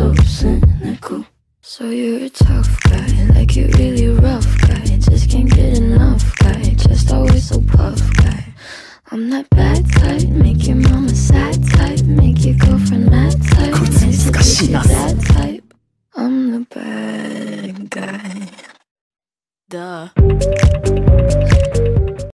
so cynical. So you're a tough guy, like you're really rough guy. Just can't get enough guy, just always so puff guy. I'm that bad type, make your mama sad type, make your girlfriend mad type. こいつ難しいな That type. I'm the bad guy. Duh.